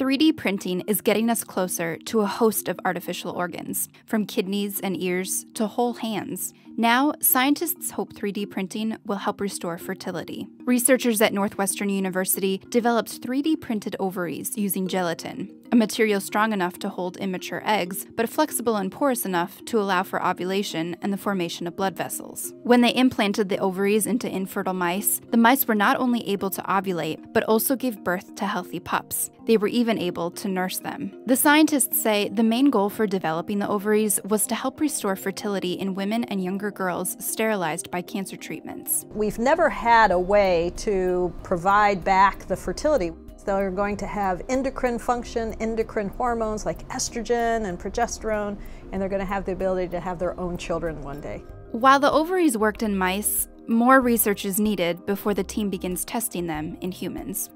3D printing is getting us closer to a host of artificial organs, from kidneys and ears to whole hands. Now, scientists hope 3D printing will help restore fertility. Researchers at Northwestern University developed 3D printed ovaries using gelatin, a material strong enough to hold immature eggs, but flexible and porous enough to allow for ovulation and the formation of blood vessels. When they implanted the ovaries into infertile mice, the mice were not only able to ovulate, but also gave birth to healthy pups. They were even able to nurse them. The scientists say the main goal for developing the ovaries was to help restore fertility in women and younger girls sterilized by cancer treatments. We've never had a way to provide back the fertility. They're going to have endocrine function, endocrine hormones like estrogen and progesterone, and they're going to have the ability to have their own children one day. While the ovaries worked in mice, more research is needed before the team begins testing them in humans.